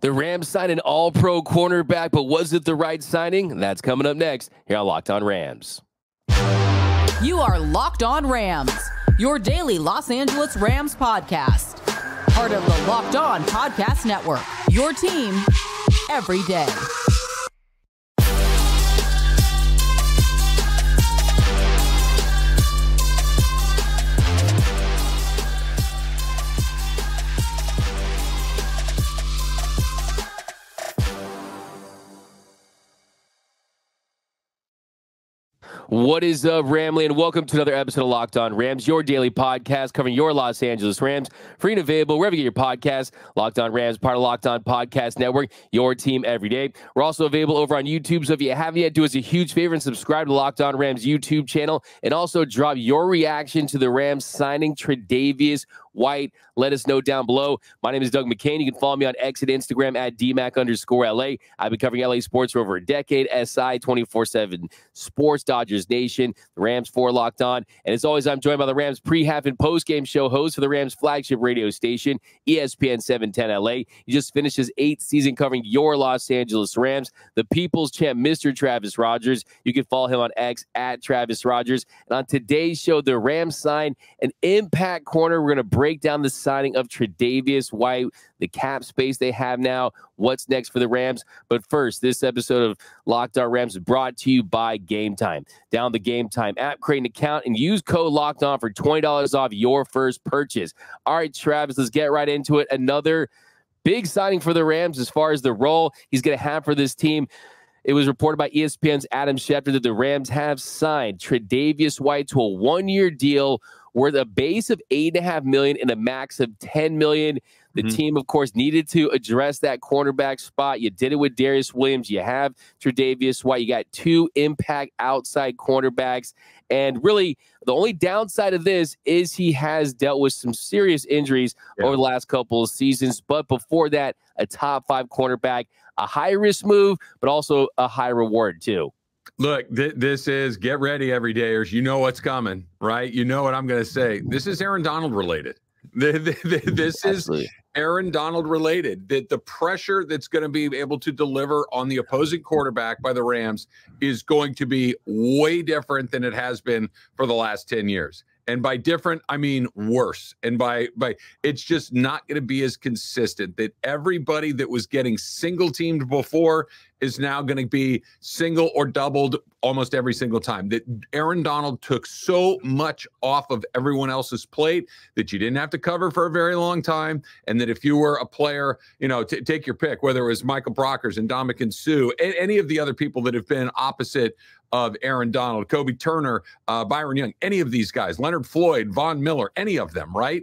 The Rams signed an all pro cornerback, but was it the right signing? That's coming up next here on Locked On Rams. You are Locked On Rams, your daily Los Angeles Rams podcast. Part of the Locked On Podcast Network, your team every day. What is up, Ramily? And welcome to another episode of Locked On Rams, your daily podcast covering your Los Angeles Rams. Free and available wherever you get your podcast. Locked On Rams, part of Locked On Podcast Network, your team every day. We're also available over on YouTube. So if you haven't yet, do us a huge favor and subscribe to Locked On Rams YouTube channel. And also drop your reaction to the Rams signing Tre'Davious White. Let us know down below. My name is Doug McCain. You can follow me on X and Instagram at DMAC underscore LA. I've been covering LA sports for over a decade. SI 24 7 Sports, Dodgers Nation, the Rams 4 locked on. And as always, I'm joined by the Rams pre half and post game show host for the Rams flagship radio station, ESPN 710 LA. He just finished his eighth season covering your Los Angeles Rams, the people's champ, Mr. Travis Rodgers. You can follow him on X at Travis Rodgers. And on today's show, the Rams sign an impact corner. We're going to break down the signing of Tre'Davious White, the cap space they have now, what's next for the Rams. But first, this episode of Locked On Rams is brought to you by Game Time. Down the Game Time app, create an account, and use code Locked On for twenty dollars off your first purchase. All right, Travis, let's get right into it. Another big signing for the Rams as far as the role he's going to have for this team. It was reported by ESPN's Adam Schefter that the Rams have signed Tre'Davious White to a one-year deal worth a base of eight and a half million and a max of 10 million. The mm-hmm. team, of course, needed to address that cornerback spot. You did it with Darious Williams. You have Tre'Davious White. You got two impact outside cornerbacks. And really, the only downside of this is he has dealt with some serious injuries yeah. over the last couple of seasons. But before that, a top five cornerback, a high risk move, but also a high reward, too. Look, th- this is get ready, everydayers. You know what's coming, right? You know what I'm going to say. This is Aaron Donald related. Mm-hmm. this is Aaron Donald related. That the pressure that's going to be able to deliver on the opposing quarterback by the Rams is going to be way different than it has been for the last 10 years and by different i mean worse. And by by it's just not going to be as consistent that everybody that was getting single teamed before is now going to be single or doubled almost every single time. That aaron donald took so much off of everyone else's plate that you didn't have to cover for a very long time. And that if you were a player you know t- take your pick whether it was michael brockers and Ndamukong Suh any of the other people that have been opposite of Aaron Donald, Kobie Turner, uh, Byron Young, any of these guys, Leonard Floyd, Von Miller, any of them, right?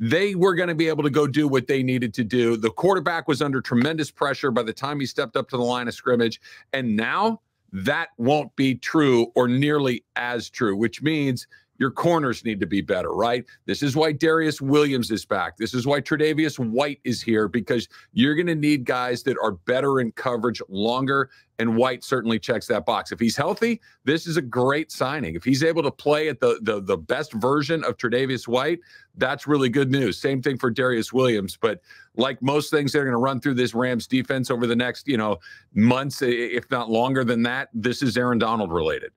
They were going to be able to go do what they needed to do. The quarterback was under tremendous pressure by the time he stepped up to the line of scrimmage. And now that won't be true or nearly as true, which means your corners need to be better, right? This is why Darious Williams is back. This is why Tre'Davious White is here because you're going to need guys that are better in coverage longer. And White certainly checks that box. If he's healthy, this is a great signing. If he's able to play at the the, the best version of Tre'Davious White, that's really good news. Same thing for Darious Williams. But like most things that are going to run through this Rams defense over the next, you know, months, if not longer than that, this is Aaron Donald related.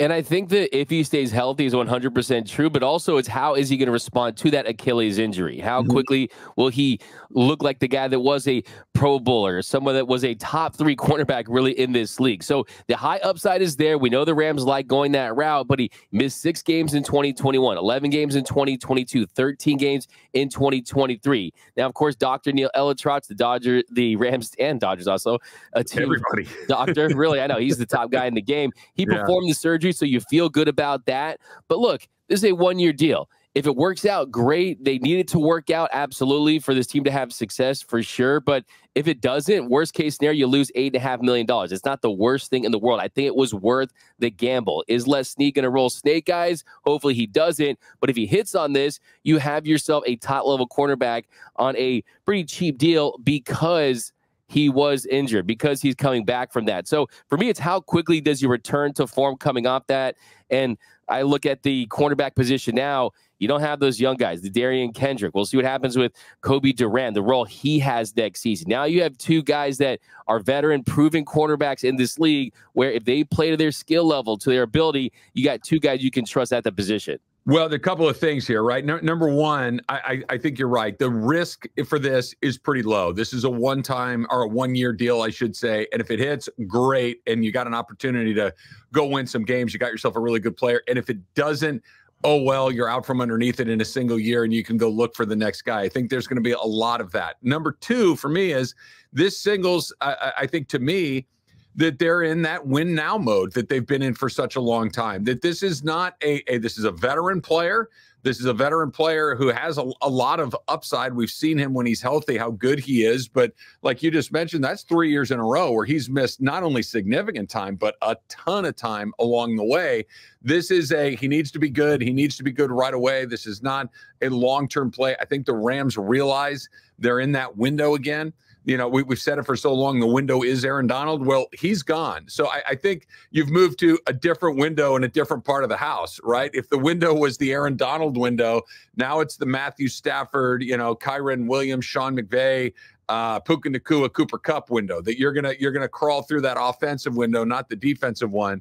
And I think that if he stays healthy is 100% true, but also it's how is he going to respond to that Achilles injury? How mm-hmm. quickly will he look like the guy that was a Pro Bowler, someone that was a top three cornerback really in this league? So the high upside is there. We know the Rams like going that route, but he missed six games in 2021, 11 games in 2022, 13 games in 2023. Now, of course, Dr. Neil ElAttrache, the Dodger, the Rams and Dodgers also, a team Everybody. doctor. Really, I know he's the top guy in the game. He yeah. performed the surgery so you feel good about that. But look, this is a one year deal. If it works out, great. They need it to work out, absolutely, for this team to have success for sure. But if it doesn't, worst case scenario, you lose eight and a half million dollars. It's not the worst thing in the world. I think it was worth the gamble. Is Les Snead going to roll snake guys? Hopefully he doesn't. But if he hits on this, you have yourself a top level cornerback on a pretty cheap deal because he was injured because he's coming back from that. So for me, it's how quickly does you return to form coming off that? And I look at the cornerback position now. You don't have those young guys, the Derion Kendrick. We'll see what happens with Cobie Durant, the role he has next season. Now you have two guys that are veteran, proven quarterbacks in this league, where if they play to their skill level, to their ability, you got two guys you can trust at the position. Well, a couple of things here, right? No, number one, I, I, think you're right. The risk for this is pretty low. This is a one time or a one year deal, I should say. And if it hits, great. And you got an opportunity to go win some games. You got yourself a really good player. And if it doesn't, oh, well, you're out from underneath it in a single year and you can go look for the next guy. I think there's going to be a lot of that. Number two for me is this singles, I, I think to me, that they're in that win now mode that they've been in for such a long time. That this is not a, a this is a veteran player. This is a veteran player who has a, a lot of upside. We've seen him when he's healthy, how good he is. But like you just mentioned, that's three years in a row where he's missed not only significant time, but a ton of time along the way. This is a, he needs to be good. He needs to be good right away. This is not a long term play. I think the Rams realize they're in that window again you know, we, have said it for so long. The window is Aaron Donald. Well, he's gone. So I, I, think you've moved to a different window in a different part of the house, right? If the window was the Aaron Donald window, now it's the Matthew Stafford, you know, Kyren Williams, Sean McVay, uh, Puka Nacua, Cooper Kupp window. That you're gonna you're gonna crawl through that offensive window, not the defensive one.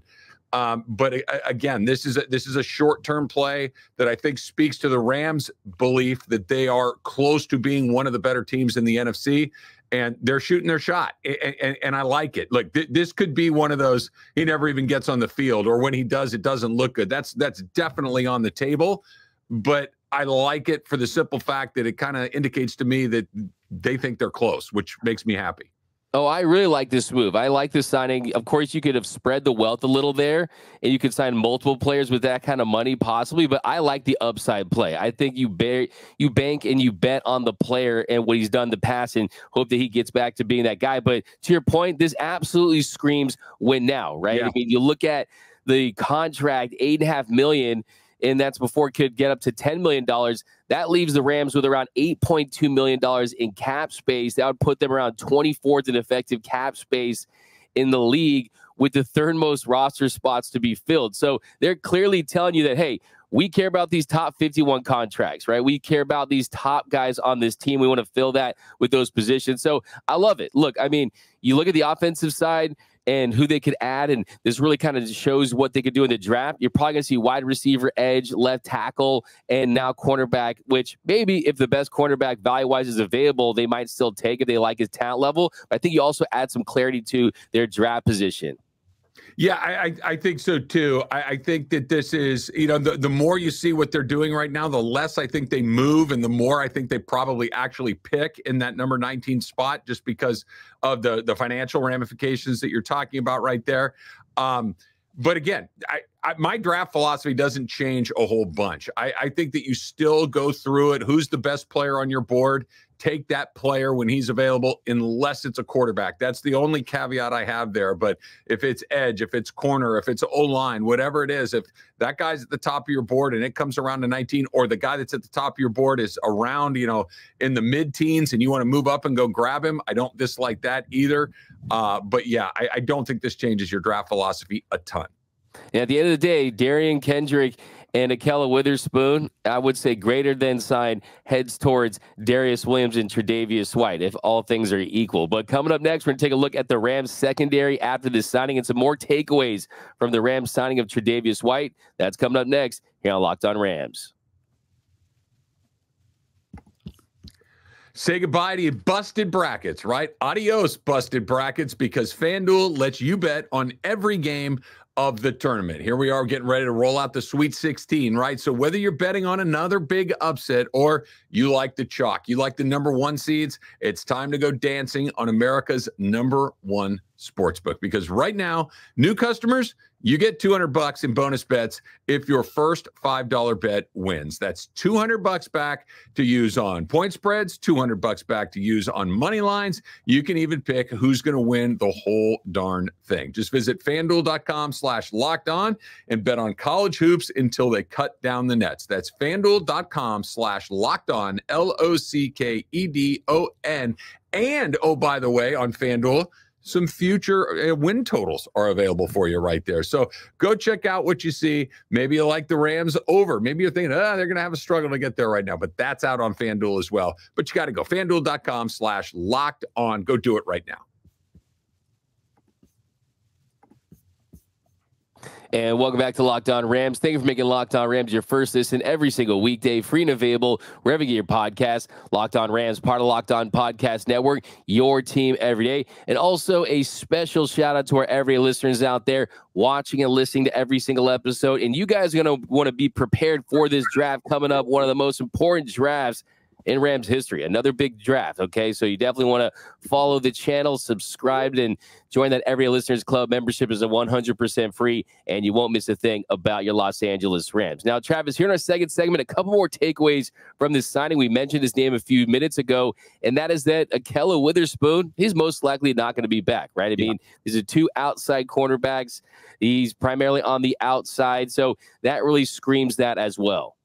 Um, but again, this is a, this is a short term play that I think speaks to the Rams' belief that they are close to being one of the better teams in the NFC and they're shooting their shot. And, and, and I like it. Look, th- this could be one of those he never even gets on the field, or when he does, it doesn't look good. That's that's definitely on the table. But I like it for the simple fact that it kind of indicates to me that they think they're close, which makes me happy. Oh, I really like this move. I like this signing. Of course, you could have spread the wealth a little there, and you could sign multiple players with that kind of money, possibly. But I like the upside play. I think you bear, you bank and you bet on the player and what he's done the past, and hope that he gets back to being that guy. But to your point, this absolutely screams win now, right? Yeah. I mean, you look at the contract, eight and a half million and that's before it could get up to $10 million. That leaves the Rams with around $8.2 million in cap space. That would put them around 24th in effective cap space in the league with the third most roster spots to be filled. So they're clearly telling you that, hey, we care about these top 51 contracts, right? We care about these top guys on this team. We want to fill that with those positions. So I love it. Look, I mean, you look at the offensive side, and who they could add. And this really kind of shows what they could do in the draft. You're probably going to see wide receiver, edge, left tackle, and now cornerback, which maybe if the best cornerback value wise is available, they might still take if they like his talent level. But I think you also add some clarity to their draft position. Yeah, I, I think so too. I, I, think that this is, you know, the, the more you see what they're doing right now, the less I think they move and the more I think they probably actually pick in that number 19 spot just because of the the financial ramifications that you're talking about right there. Um, but again, I, I, my draft philosophy doesn't change a whole bunch. I, I think that you still go through it. Who's the best player on your board? Take that player when he's available, unless it's a quarterback. That's the only caveat I have there. But if it's edge, if it's corner, if it's O line, whatever it is, if that guy's at the top of your board and it comes around to 19, or the guy that's at the top of your board is around, you know, in the mid teens and you want to move up and go grab him, I don't dislike that either. Uh, but yeah, I, I don't think this changes your draft philosophy a ton. Yeah, at the end of the day, Derion Kendrick and Ahkello Witherspoon, I would say greater than sign heads towards Darious Williams and Tre'Davious White if all things are equal. But coming up next, we're going to take a look at the Rams secondary after this signing and some more takeaways from the Rams signing of Tre'Davious White. That's coming up next here on Locked On Rams. Say goodbye to your busted brackets, right? Adios, busted brackets, because FanDuel lets you bet on every game of the tournament. Here we are getting ready to roll out the Sweet 16, right? So whether you're betting on another big upset or you like the chalk, you like the number one seeds, it's time to go dancing on America's number one sportsbook because right now, new customers, you get 200 bucks in bonus bets if your first $5 bet wins. That's 200 bucks back to use on point spreads, 200 bucks back to use on money lines. You can even pick who's going to win the whole darn thing. Just visit fanduel.com slash locked on and bet on college hoops until they cut down the nets. That's fanduel.com slash locked on, L O C K E D O N. And oh, by the way, on FanDuel, some future uh, win totals are available for you right there. So go check out what you see. Maybe you like the Rams over. Maybe you're thinking, oh, they're going to have a struggle to get there right now, but that's out on FanDuel as well. But you got to go fanduel.com slash locked on. Go do it right now. And welcome back to Locked On Rams. Thank you for making Locked On Rams your first listen every single weekday, free and available wherever you get your podcast. Locked On Rams, part of Locked On Podcast Network, your team every day. And also a special shout out to our every listeners out there watching and listening to every single episode. And you guys are going to want to be prepared for this draft coming up, one of the most important drafts in Rams history. Another big draft. Okay. So you definitely want to follow the channel, subscribe, and join that Every Listeners Club membership is a 100% free, and you won't miss a thing about your Los Angeles Rams. Now, Travis, here in our second segment, a couple more takeaways from this signing. We mentioned his name a few minutes ago, and that is that Ahkello Witherspoon, he's most likely not going to be back, right? I yeah. mean, these are two outside cornerbacks. He's primarily on the outside. So that really screams that as well.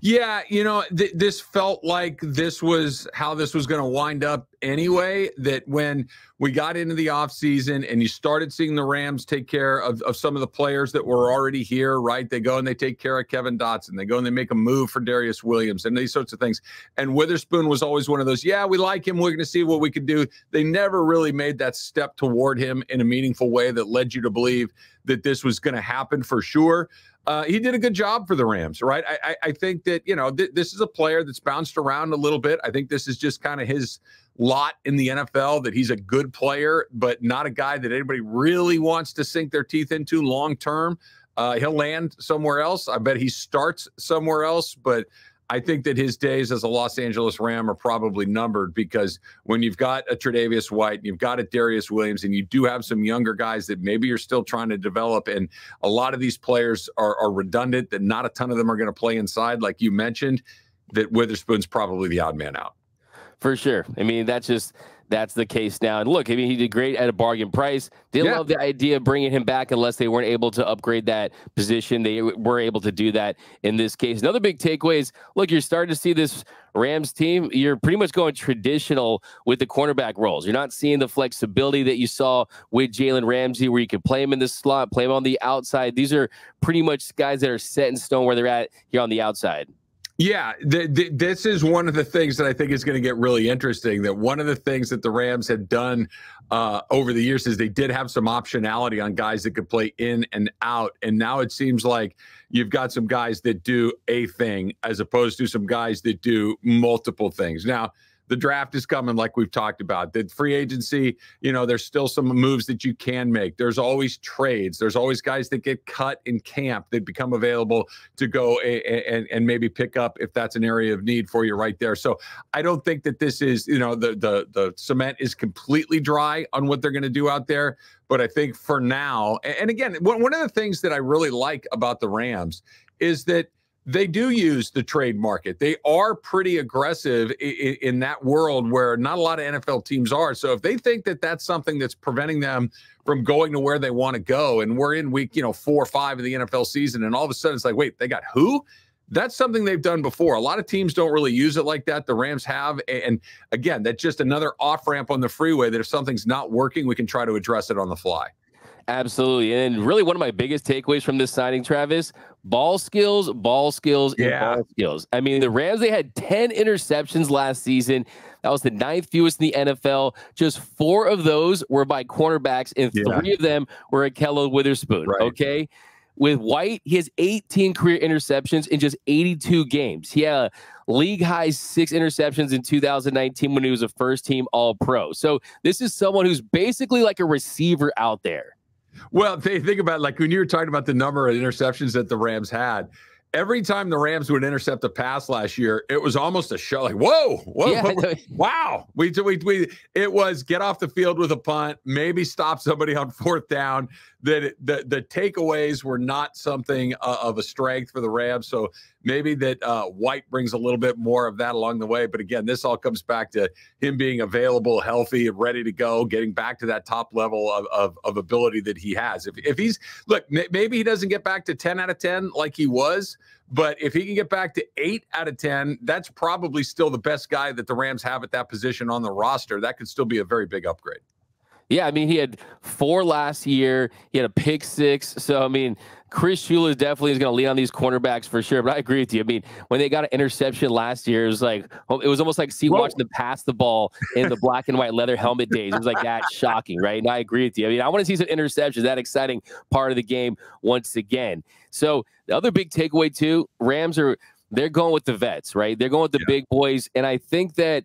Yeah, you know, th- this felt like this was how this was going to wind up anyway. That when we got into the offseason and you started seeing the Rams take care of, of some of the players that were already here, right? They go and they take care of Kevin Dotson. They go and they make a move for Darious Williams and these sorts of things. And Witherspoon was always one of those, yeah, we like him. We're going to see what we can do. They never really made that step toward him in a meaningful way that led you to believe that this was going to happen for sure. Uh, he did a good job for the Rams, right? I, I, I think that you know th- this is a player that's bounced around a little bit. I think this is just kind of his lot in the NFL that he's a good player, but not a guy that anybody really wants to sink their teeth into long term. Uh, he'll land somewhere else. I bet he starts somewhere else, but I think that his days as a Los Angeles Ram are probably numbered because when you've got a Tre'Davious White, you've got a Darious Williams, and you do have some younger guys that maybe you're still trying to develop, and a lot of these players are, are redundant. That not a ton of them are going to play inside, like you mentioned. That Witherspoon's probably the odd man out. For sure. I mean, that's just that's the case now. And look, I mean, he did great at a bargain price. Didn't yeah. love the idea of bringing him back unless they weren't able to upgrade that position. They were able to do that in this case. Another big takeaway is look, you're starting to see this Rams team. You're pretty much going traditional with the cornerback roles. You're not seeing the flexibility that you saw with Jalen Ramsey, where you could play him in the slot, play him on the outside. These are pretty much guys that are set in stone where they're at here on the outside. Yeah, the, the, this is one of the things that I think is going to get really interesting. That one of the things that the Rams had done uh, over the years is they did have some optionality on guys that could play in and out, and now it seems like you've got some guys that do a thing as opposed to some guys that do multiple things. Now, the draft is coming, like we've talked about. The free agency, you know, there's still some moves that you can make. There's always trades. There's always guys that get cut in camp that become available to go and, and maybe pick up if that's an area of need for you right there. So I don't think that this is, you know, the the the cement is completely dry on what they're going to do out there. But I think for now, and again, one of the things that I really like about the Rams is that they do use the trade market. They are pretty aggressive in, in, that world where not a lot of NFL teams are. So if they think that that's something that's preventing them from going to where they want to go, and we're in week, you know, four or five of the NFL season, and all of a sudden it's like, wait, they got who? That's something they've done before. A lot of teams don't really use it like that. The Rams have. And again, that's just another off ramp on the freeway that if something's not working, we can try to address it on the fly. Absolutely. And really, one of my biggest takeaways from this signing, Travis, ball skills, ball skills, yeah. ball skills. I mean, the Rams, they had 10 interceptions last season. That was the ninth fewest in the NFL. Just four of those were by cornerbacks, and yeah. three of them were Ahkello Witherspoon. Right. Okay. With White, he has 18 career interceptions in just 82 games. He had a league high six interceptions in 2019 when he was a first team All Pro. So this is someone who's basically like a receiver out there. Well, they think about like when you were talking about the number of interceptions that the Rams had. Every time the Rams would intercept a pass last year, it was almost a show. Like, whoa, whoa, yeah, whoa wow! We, we, we, it was get off the field with a punt, maybe stop somebody on fourth down, that the the takeaways were not something uh, of a strength for the Rams. So maybe that uh, White brings a little bit more of that along the way. But again, this all comes back to him being available, healthy, ready to go, getting back to that top level of, of, of ability that he has. If, if he's look, maybe he doesn't get back to 10 out of 10 like he was, but if he can get back to eight out of 10, that's probably still the best guy that the Rams have at that position on the roster. That could still be a very big upgrade. Yeah, I mean, he had four last year. He had a pick six. So, I mean, Chris Shula definitely is going to lean on these cornerbacks for sure. But I agree with you. I mean, when they got an interception last year, it was like oh, it was almost like see watching them pass the ball in the black and white leather helmet days. It was like that shocking, right? And I agree with you. I mean, I want to see some interceptions. That exciting part of the game once again. So the other big takeaway too, Rams are they're going with the vets, right? They're going with the yeah. big boys, and I think that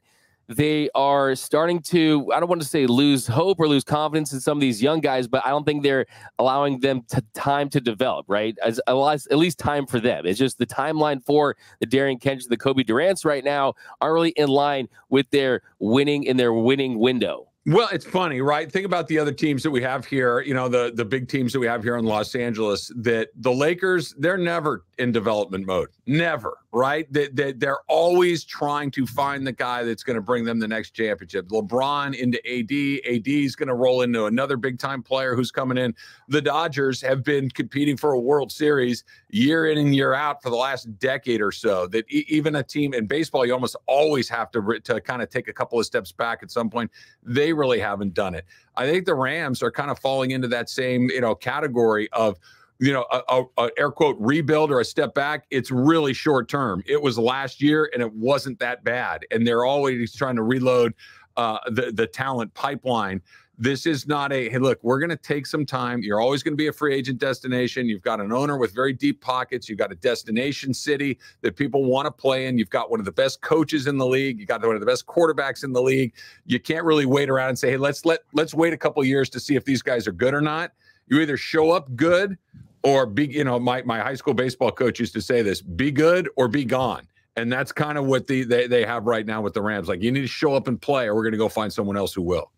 they are starting to i don't want to say lose hope or lose confidence in some of these young guys but i don't think they're allowing them to time to develop right? As at least time for them. It's just the timeline for the Derion Kendricks the Cobie Durants right now aren't really in line with their winning in their winning window. Well, it's funny, right? Think about the other teams that we have here, you know, the the big teams that we have here in Los Angeles that the Lakers, they're never in development mode. Never, right? They, they, they're always trying to find the guy that's going to bring them the next championship. LeBron into AD, AD is going to roll into another big time player who's coming in. The Dodgers have been competing for a World Series year in and year out for the last decade or so. That e- even a team in baseball, you almost always have to to kind of take a couple of steps back at some point. They really haven't done it. I think the Rams are kind of falling into that same you know category of you know, a, a, a, air quote rebuild or a step back, it's really short term. It was last year and it wasn't that bad. And they're always trying to reload uh, the the talent pipeline. This is not a hey, look, we're going to take some time. You're always going to be a free agent destination. You've got an owner with very deep pockets. You've got a destination city that people want to play in. You've got one of the best coaches in the league. You got one of the best quarterbacks in the league. You can't really wait around and say, hey, let's let let's wait a couple years to see if these guys are good or not. You either show up good or be, you know, my, my high school baseball coach used to say this be good or be gone. And that's kind of what the, they, they have right now with the Rams. Like, you need to show up and play, or we're going to go find someone else who will.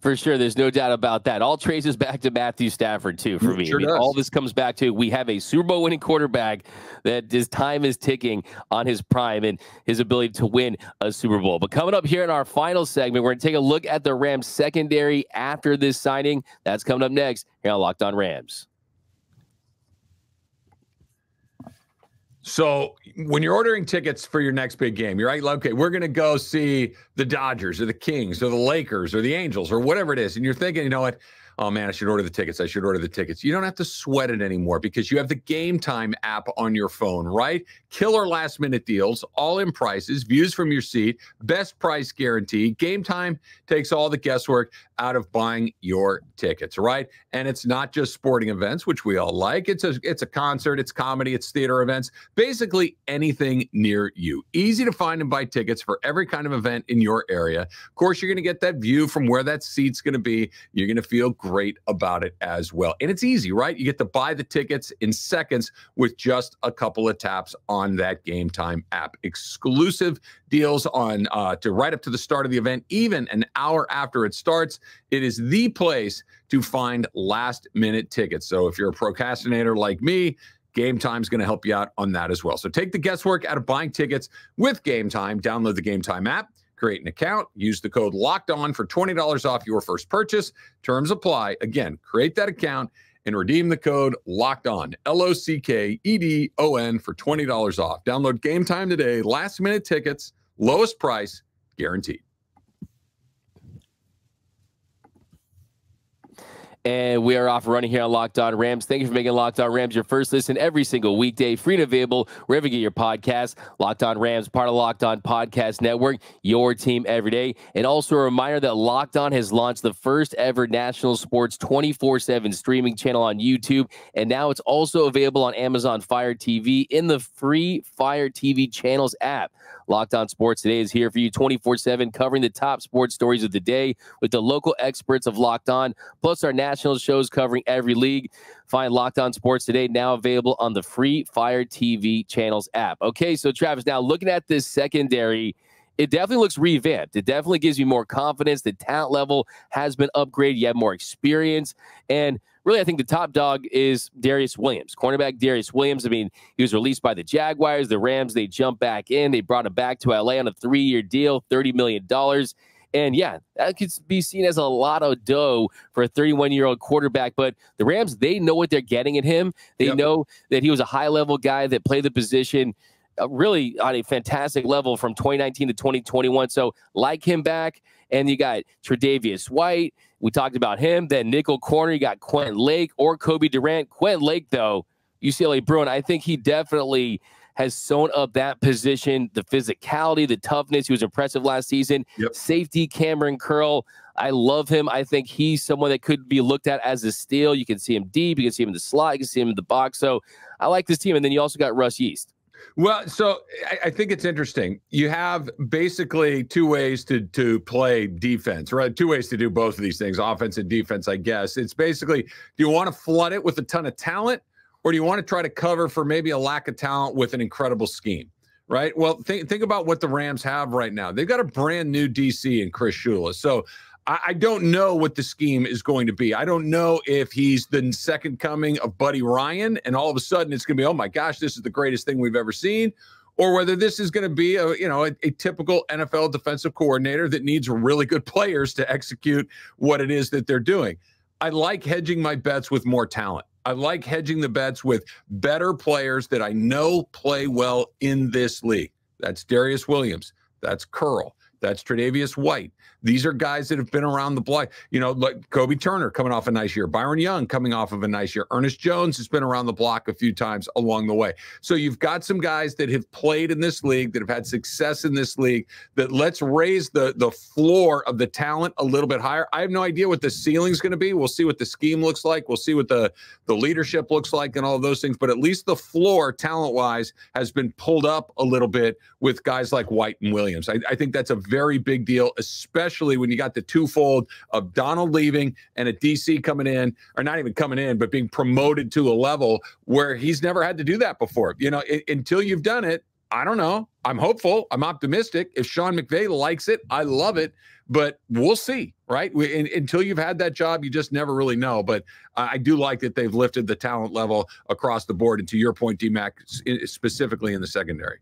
For sure. There's no doubt about that. All traces back to Matthew Stafford, too, for me. Sure I mean, all this comes back to we have a Super Bowl winning quarterback that his time is ticking on his prime and his ability to win a Super Bowl. But coming up here in our final segment, we're going to take a look at the Rams secondary after this signing. That's coming up next here on Locked On Rams. So when you're ordering tickets for your next big game, you're right. Okay, we're going to go see the Dodgers or the Kings or the Lakers or the Angels or whatever it is, and you're thinking, you know what? Oh man, I should order the tickets. I should order the tickets. You don't have to sweat it anymore because you have the Game Time app on your phone, right? Killer last minute deals, all in prices, views from your seat, best price guarantee. Game Time takes all the guesswork out of buying your tickets, right? And it's not just sporting events, which we all like. It's a it's a concert, it's comedy, it's theater events, basically anything near you. Easy to find and buy tickets for every kind of event in your area. Of course, you're going to get that view from where that seat's going to be. You're going to feel great about it as well. And it's easy, right? You get to buy the tickets in seconds with just a couple of taps on that Game Time app. Exclusive deals on uh, to right up to the start of the event, even an hour after it starts. It is the place to find last minute tickets. So if you're a procrastinator like me, Game Time is going to help you out on that as well. So take the guesswork out of buying tickets with Game Time. Download the Game Time app Create an account, use the code locked on for $20 off your first purchase. Terms apply. Again, create that account and redeem the code locked on L O C K E D O N for $20 off. Download game time today. Last minute tickets, lowest price guaranteed. And we are off running here on Locked On Rams. Thank you for making Locked On Rams your first listen every single weekday, free and available wherever you get your podcast. Locked On Rams, part of Locked On Podcast Network, your team every day. And also a reminder that Locked On has launched the first ever national sports 24 7 streaming channel on YouTube. And now it's also available on Amazon Fire TV in the free Fire TV channels app. Locked On Sports today is here for you 24 7, covering the top sports stories of the day with the local experts of Locked On, plus our national shows covering every league. Find Locked On Sports today now available on the free Fire TV channels app. Okay, so Travis, now looking at this secondary it definitely looks revamped. It definitely gives you more confidence. The talent level has been upgraded. You have more experience. And really, I think the top dog is Darious Williams, cornerback Darious Williams. I mean, he was released by the Jaguars. The Rams, they jumped back in. They brought him back to LA on a three year deal, $30 million. And yeah, that could be seen as a lot of dough for a 31 year old quarterback. But the Rams, they know what they're getting at him. They yep. know that he was a high level guy that played the position really on a fantastic level from 2019 to 2021. So like him back. And you got Tre'Davious White. We talked about him. Then nickel corner, you got Quentin Lake or Cobie Durant. Quentin Lake, though, UCLA Bruin, I think he definitely has sewn up that position, the physicality, the toughness. He was impressive last season. Yep. Safety, Kamren Curl. I love him. I think he's someone that could be looked at as a steal. You can see him deep. You can see him in the slot. You can see him in the box. So I like this team. And then you also got Russ Yeast. Well, so I, I, think it's interesting. You have basically two ways to to play defense, right? Two ways to do both of these things, offense and defense, I guess. It's basically do you want to flood it with a ton of talent, or do you want to try to cover for maybe a lack of talent with an incredible scheme? Right. Well, think think about what the Rams have right now. They've got a brand new DC in Chris Shula. So I, I don't know what the scheme is going to be. I don't know if he's the second coming of Buddy Ryan, and all of a sudden it's going to be, oh my gosh, this is the greatest thing we've ever seen, or whether this is going to be a you know a, a, typical NFL defensive coordinator that needs really good players to execute what it is that they're doing. I like hedging my bets with more talent. I like hedging the bets with better players that I know play well in this league. That's Darious Williams. That's Curl. That's Tre'Davious White. These are guys that have been around the block. You know, like Kobie Turner coming off a nice year, Byron Young coming off of a nice year, Ernest Jones has been around the block a few times along the way. So you've got some guys that have played in this league, that have had success in this league. That let's raise the the floor of the talent a little bit higher. I have no idea what the ceiling is going to be. We'll see what the scheme looks like. We'll see what the the leadership looks like, and all of those things. But at least the floor, talent wise, has been pulled up a little bit with guys like White and Williams. I, I think that's a very big deal, especially when you got the twofold of Donald leaving and a DC coming in, or not even coming in, but being promoted to a level where he's never had to do that before. You know, it, until you've done it, I don't know. I'm hopeful. I'm optimistic. If Sean McVay likes it, I love it. But we'll see, right? We, in, until you've had that job, you just never really know. But I do like that they've lifted the talent level across the board. And to your point, DMAC, specifically in the secondary.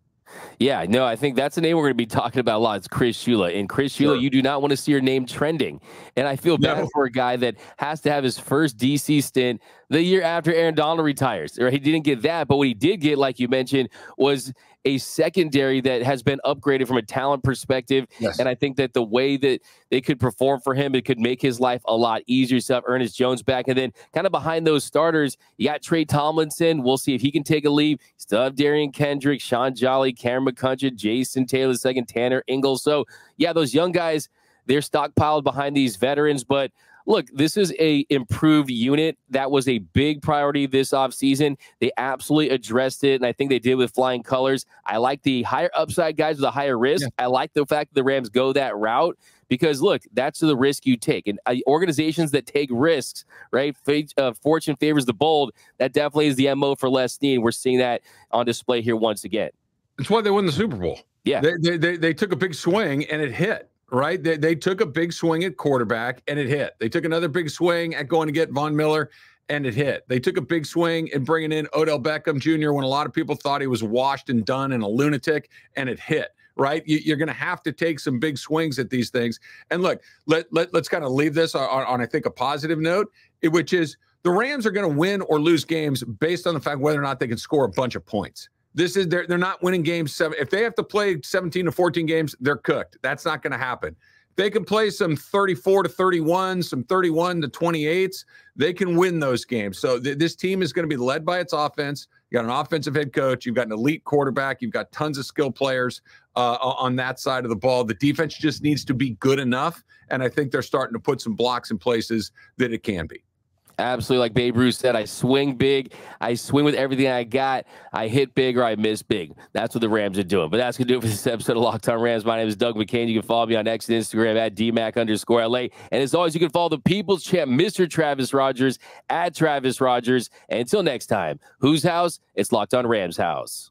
Yeah, no, I think that's a name we're going to be talking about a lot. It's Chris Shula. And Chris Shula, sure. you do not want to see your name trending. And I feel bad no. for a guy that has to have his first DC stint the year after Aaron Donald retires. Or he didn't get that, but what he did get, like you mentioned, was a secondary that has been upgraded from a talent perspective. Yes. And I think that the way that they could perform for him, it could make his life a lot easier. So have Ernest Jones back. And then kind of behind those starters, you got Tre Tomlinson. We'll see if he can take a leave. Still have Derion Kendrick, Sean Jolly, Cameron McCutcheon, Jason Taylor second, Tanner Ingle. So yeah, those young guys, they're stockpiled behind these veterans, but look, this is a improved unit. That was a big priority this offseason. They absolutely addressed it, and I think they did with flying colors. I like the higher upside guys with a higher risk. Yeah. I like the fact that the Rams go that route because look, that's the risk you take. And uh, organizations that take risks, right? uh, fortune favors the bold. That definitely is the mo for Les Snead. We're seeing that on display here once again. It's why they won the Super Bowl. Yeah, they, they, they, they took a big swing and it hit right? They, they took a big swing at quarterback and it hit. They took another big swing at going to get Von Miller and it hit. They took a big swing in bringing in Odell Beckham Jr. when a lot of people thought he was washed and done and a lunatic, and it hit. Right, you, are going to have to take some big swings at these things. And look, let, let let's kind of leave this on, on I think a positive note, which is the Rams are going to win or lose games based on the fact whether or not they can score a bunch of points. This is they're they're not winning games seven. If they have to play 17 to 14 games, they're cooked. That's not going to happen. They can play some 34 to 31, some 31 to 28s. They can win those games. So th- this team is going to be led by its offense. You got an offensive head coach. You've got an elite quarterback. You've got tons of skill players uh, on that side of the ball. The defense just needs to be good enough, and I think they're starting to put some blocks in places that it can be. Absolutely, like Babe Ruth said, I swing big. I swing with everything I got. I hit big or I miss big. That's what the Rams are doing. But that's going to do it for this episode of Locked On Rams. My name is Doug McCain. You can follow me on X and Instagram at DMAC underscore LA. And as always, you can follow the People's Champ, Mr. Travis Rodgers, at Travis Rodgers. And until next time, whose house? It's Locked On Rams house.